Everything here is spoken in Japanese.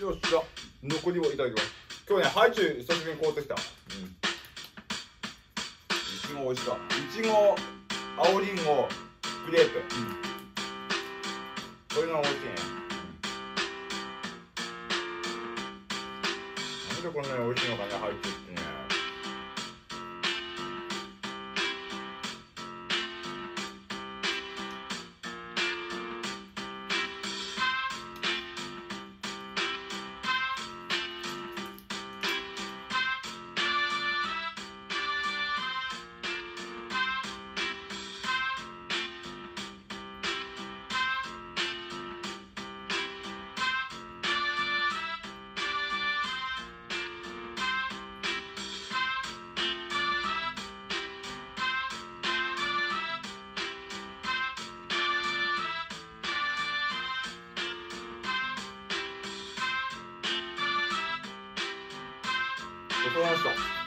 よっしゃ残りをいただきます今日ねハイチュウ久しぶりに凍ってきたうんいちご美味しかいちご青りんごクレープ、うん、これが美味しいね、なんでこんなに美味しいのかねハイチュウってねごちそうさまでした